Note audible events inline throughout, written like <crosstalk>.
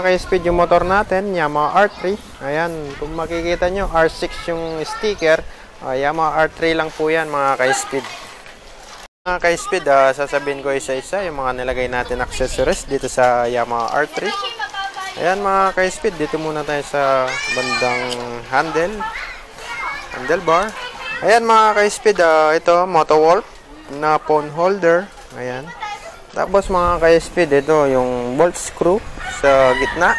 mga ka-speed yung motor natin, Yamaha R3. Ayan, kung makikita nyo, R6 yung sticker. Uh, Yamaha R3 lang po yan mga ka-speed. Mga ka-speed, ah, sasabihin ko isa-isa yung mga nilagay natin accessories dito sa Yamaha R3. Ayan mga ka-speed, dito muna tayo sa bandang handle. Handlebar. Ayan mga ka-speed, ah, ito, Motowolf na phone holder. Ayan. Tapos mga ka-speed, ito yung bolt screw sa gitna.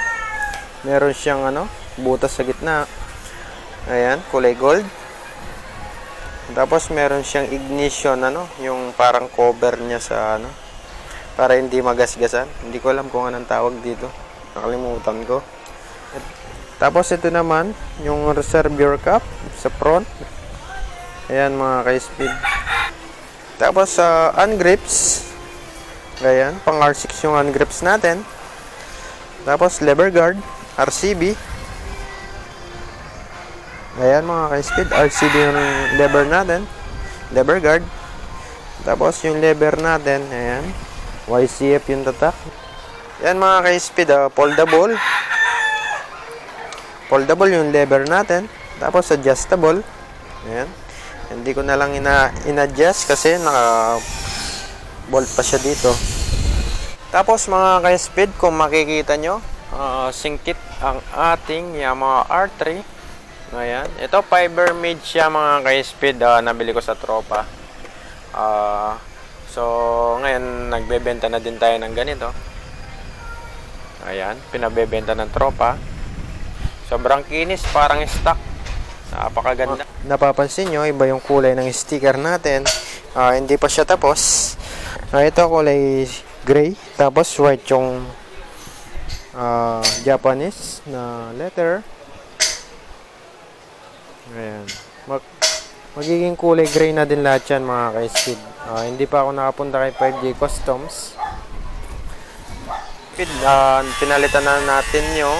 Meron siyang ano, butas sa gitna. Ayan, kulay gold. Tapos meron siyang ignition ano, yung parang cover niya sa ano para hindi magasgasan. Hindi ko alam kung anong tawag dito. Nakalimutan ko. Tapos ito naman, yung reservoir cap sa front. Ayan mga ka-speed. Tapos sa uh, ungrips. Ayan, pang R6 yung ungrips natin. Tapos lever guard, RCB. Ayan mga ka-speed, RCB yung lever natin. Lever guard. Tapos yung lever natin, ayan. YCF yung tatak. Ayan mga ka-speed, uh, foldable. Foldable yung lever natin. Tapos adjustable. Ayan. Hindi ko na lang ina in-adjust kasi naka bolt pa siya dito. Tapos mga ka-speed, kung makikita nyo, uh, singkit ang ating Yamaha R3. Ayan. Ito, fiber made siya mga ka-speed. Uh, nabili ko sa tropa. Uh, so, ngayon, nagbebenta na din tayo ng ganito. Ayan. Pinabebenta ng tropa. Sobrang kinis. Parang stock. Napakaganda. Napapansin nyo, iba yung kulay ng sticker natin. Uh, hindi pa siya tapos. Uh, ito, kulay gray. Tapos, white yung uh, Japanese na letter. Ayan. Mag magiging kulay gray na din lahat yan mga ka-speed. Uh, hindi pa ako nakapunta kay 5J Customs. Speed, uh, pinalitan na natin yung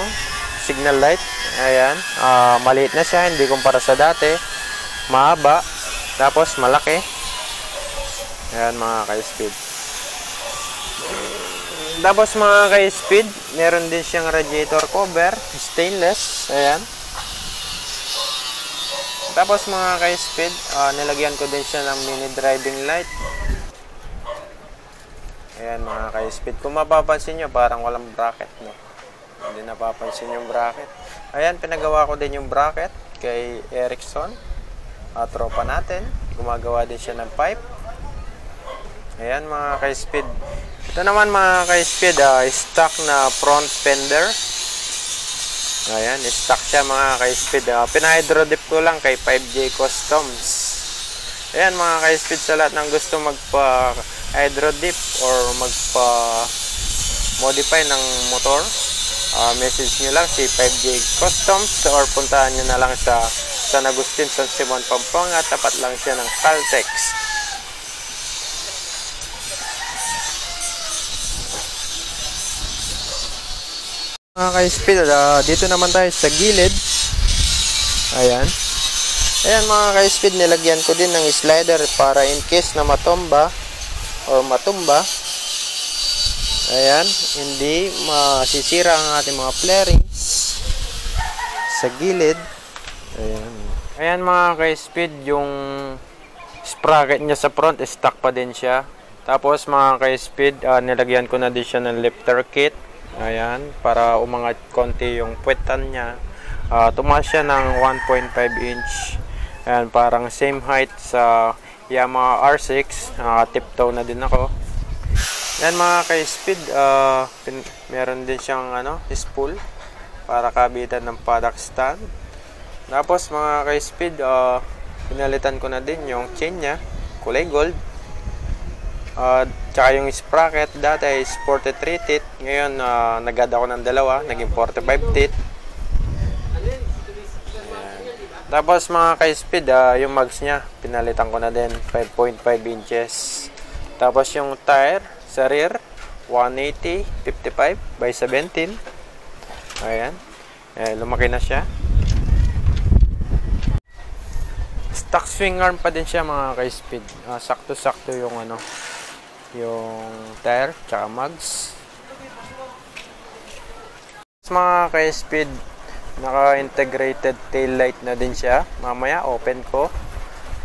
signal light. Ayan. Uh, maliit na siya, hindi kumpara sa dati. Mahaba. Tapos malaki. Ayan mga ka-speed. Tapos mga ka-speed, meron din siyang radiator cover. Stainless. Ayan. Tapos mga ka-speed, uh, nilagyan ko din siya ng mini driving light. Ayan mga ka-speed. Kung mapapansin nyo, parang walang bracket. No? Hindi napapansin yung bracket. Ayan, pinagawa ko din yung bracket kay Ericsson. Uh, tropa natin. Gumagawa din siya ng pipe. Ayan mga ka-speed. Ito naman mga ka-speed, uh, stock na front fender. Ayan, stock siya mga ka-speed. Uh, Pina-hydrodip ko lang kay 5J Customs. Ayan mga ka-speed sa lahat ng gusto magpa-hydrodip or magpa-modify ng motor. Uh, message nyo lang si 5J Customs or puntahan nyo na lang sa San Agustin, San Simon, Pampanga. Tapat lang siya ng Caltex. Mga ka-speed, uh, dito naman tayo sa gilid. Ayan. Ayan mga ka-speed, nilagyan ko din ng slider para in case na matumba or matumba. Ayan, hindi masisira ang ating mga flarings sa gilid. Ayan. Ayan mga ka-speed, yung sprocket niya sa front, stock pa din siya. Tapos mga ka-speed, uh, nilagyan ko na din siya ng lifter kit. Ayan, para umangat konti yung puwetan niya. Uh, tumaas siya ng 1.5 inch. Ayan, parang same height sa Yamaha R6. Uh, tiptoe na din ako. Ayan mga ka-speed, uh, meron din siyang ano, spool para kabitan ng paddock stand. Tapos mga ka-speed, uh, pinalitan ko na din yung chain niya, kulay gold. Uh, tsaka yung sprocket dati is 43 teeth. Ngayon uh, nagad ako ng dalawa naging 45 teeth. Tapos mga ka-speed uh, yung mags nya pinalitan ko na din 5.5 inches. Tapos yung tire sa rear 180 55 by 17 ayan. Eh, lumaki na siya. Stock swing arm pa din siya mga ka-speed. Uh, sakto sakto yung ano yung tire tsaka mags mga ka-speed, naka-integrated tail light na din siya. Mamaya, open ko.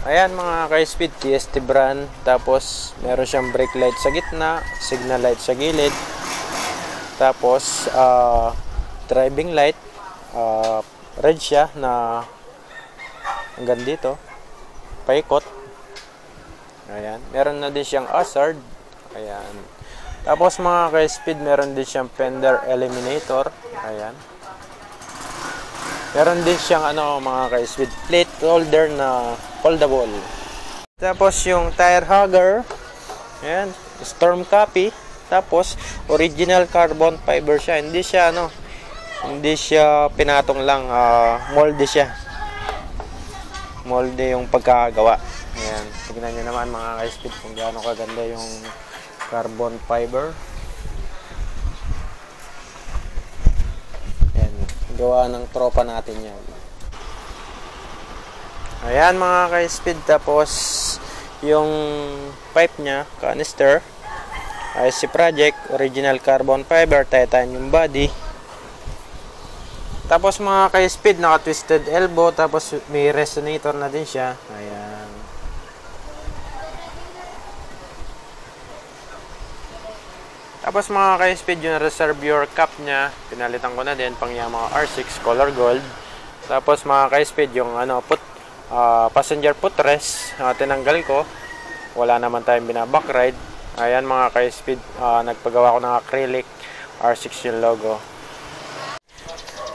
Ayan mga ka-speed, TST brand. Tapos, meron siyang brake light sa gitna, signal light sa gilid. Tapos, ah, driving light. ah, red siya na hanggang dito. Paikot. Ayan. Meron na din siyang hazard. Ayan. Tapos mga ka-speed, meron din siyang fender eliminator. Ayan. Meron din siyang ano mga ka-speed plate holder na foldable. Tapos yung tire hugger. Ayan. Storm copy. Tapos original carbon fiber siya. Hindi siya ano hindi siya pinatong lang. ah, molde siya. Molde yung pagkagawa. Ayan. Tignan nyo naman mga ka-speed kung gaano kaganda yung carbon fiber. Ayan, gawa ng tropa natin yan. Ayan mga ka-speed, tapos yung pipe niya, canister, ay si Project, original carbon fiber, titanium body. Tapos mga ka-speed, naka-twisted elbow, tapos may resonator na din siya. Ayan. Tapos mga ka-speed, yung reservoir cap niya, pinalitan ko na din pang Yamaha R6 color gold. Tapos mga ka-speed, yung ano, put, ah, passenger footrest, ah, tinanggal ko. Wala naman tayong binaback ride. Ayan mga ka-speed, ah, nagpagawa ko ng acrylic R6 yung logo.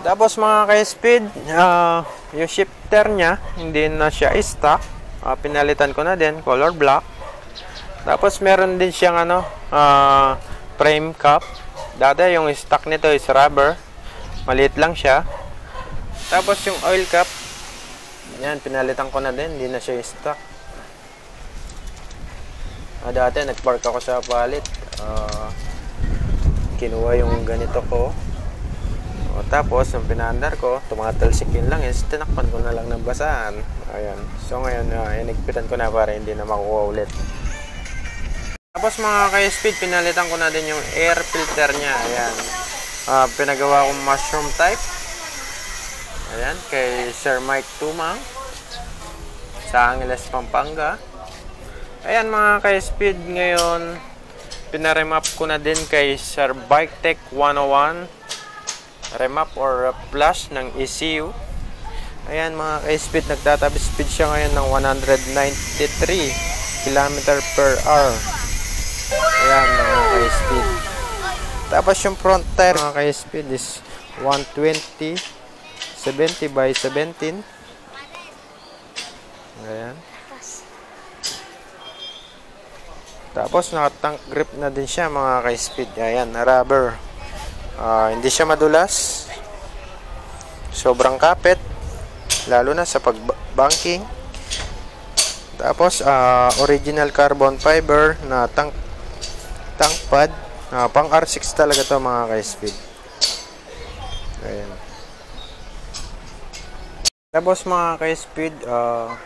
Tapos mga ka-speed, ah, yung shifter niya, hindi na siya stock. Ah, pinalitan ko na din, color black. Tapos meron din siyang ano, ah, frame cap. Dati yung stock nito is rubber. Maliit lang siya. Tapos yung oil cap, yan, pinalitan ko na din, hindi na siya stock. Ah, dati nagpark ako sa palit. Ah, kinuha yung ganito ko. O, tapos, yung pinandar ko, tumatalsik yun lang is tinakpan ko na lang ng basahan. Ayan. So, ngayon, uh, inigpitan ko na para hindi na makuha ulit. Tapos, mga ka-speed, pinalitan ko na din yung air filter niya. Ayan. Ah, pinagawa kong mushroom type. Ayan, kay Sir Mike Tumang. Sa Angeles, Pampanga. Ayan, mga ka-speed, ngayon, pinaremap ko na din kay Sir Bike Tech 101 remap or flash ng ECU. Ayan mga ka-speed, nagtatabi speed siya ngayon ng 193 km per hour. Ayan mga ka-speed. Tapos yung front tire mga ka-speed is 120 70 by 17. Ayan. Tapos naka-tank grip na din siya mga ka-speed. Ayan, rubber. Ah, hindi siya madulas. Sobrang kapit. Lalo na sa pag-banking. Tapos, ah, original carbon fiber na tank, tank pad. Ah, pang R6 talaga to mga ka-speed. Ayan. Tapos mga ka-speed, ah,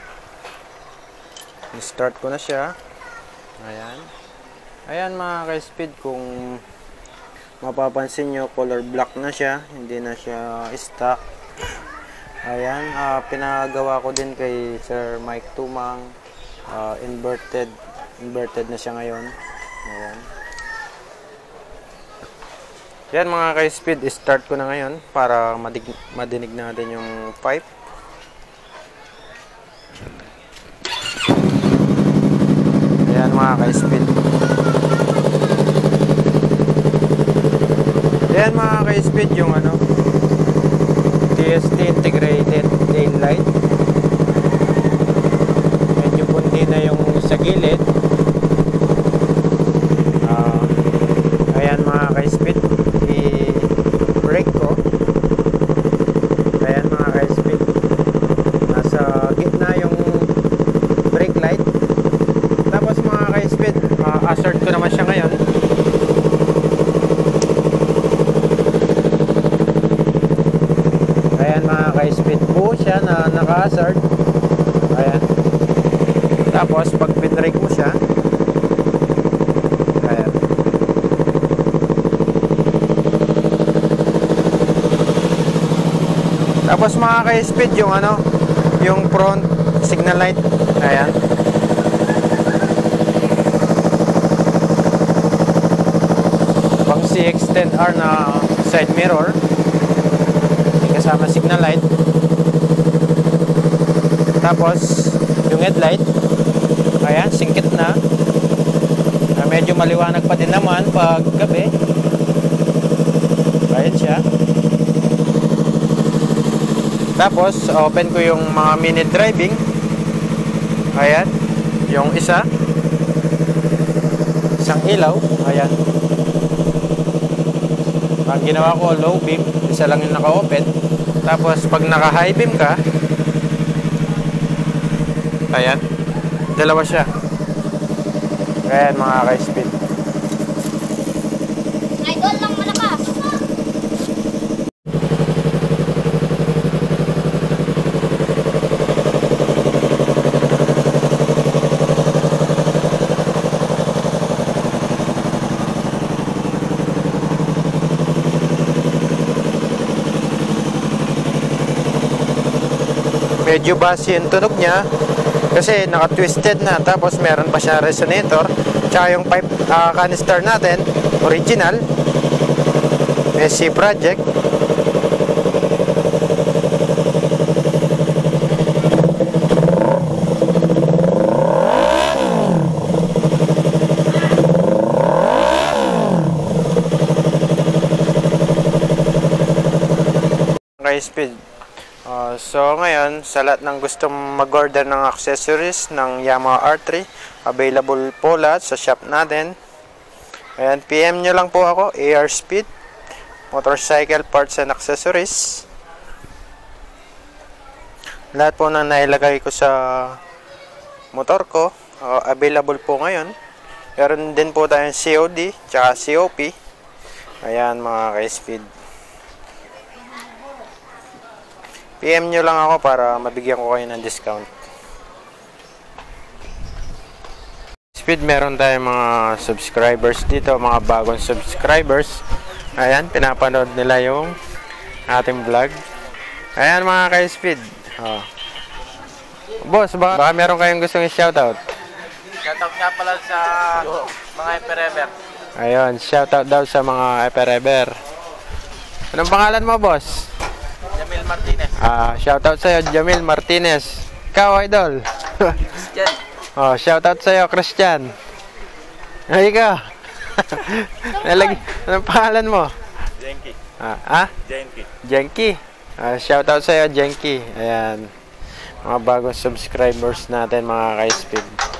start ko na siya. Ayan. Ayan mga ka-speed, kung mapapansin nyo, color black na siya. Hindi na siya stock. Ayan, ah, pinagawa ko din kay Sir Mike Tumang. Ah, inverted. Inverted na siya ngayon. Ayan. Yan mga ka-speed, start ko na ngayon para madig madinig natin yung pipe. Ayan mga ka-speed. Ayan mga ka-speed yung ano TST integrated tail light. Medyo pundi na yung sa gilid. high speed po siya na naka-hazard. Ayan. Tapos pag pinrake mo siya ayan. Tapos mga ka-speed yung ano yung front signal light ayan. Pang CX-10R na side mirror. Kasama signal light. Tapos, yung headlight. Ayan, singkit na. Ah, medyo maliwanag pa din naman pag gabi. Ayan siya. Tapos, open ko yung mga minute driving. Ayan. Yung isa. Isang ilaw. Ayan. Ang ginawa ko, low beam. Isa lang yung naka-open. Tapos, pag naka-high beam ka, ayan. Dalawa siya. Ayan, mga ka-speed. Medyo bassy yung tunog niya. Kasi naka-twisted na tapos meron pa siya resonator. Tsaka yung pipe ah, canister natin original. SC Project. Okay, speed. Uh, so ngayon, sa lahat ng gustong mag-order ng accessories ng Yamaha R3, available po lahat sa shop natin. Ayan, PM nyo lang po ako, AR Speed, Motorcycle Parts and Accessories. Lahat po na nailagay ko sa motor ko, uh, available po ngayon. Meron din po tayong COD, tsaka COP. Ayan mga ka-speed. PM nyo lang ako para mabigyan ko kayo ng discount. Speed, meron tayong mga subscribers dito, mga bagong subscribers. Ayan, pinapanood nila yung ating vlog. Ayan mga ka-speed. Oh. Boss, baka, baka meron kayong gustong i-shoutout. Shoutout nga pala sa mga Eperever. Ayun, shoutout daw sa mga epereber. Anong pangalan mo, boss? Jamil Martinez. Ah, shoutout sa'yo, Jamil Martinez. Ikaw, idol. Yan. <laughs> oh, shoutout sa'yo, Christian. Ay, ikaw. Nalag anong pangalan mo? Jenky. Ah, ah? Jenky. Jenky. Ah, shoutout sa'yo, Jenky. Ayan. Mga bagong subscribers natin, mga ka-speed.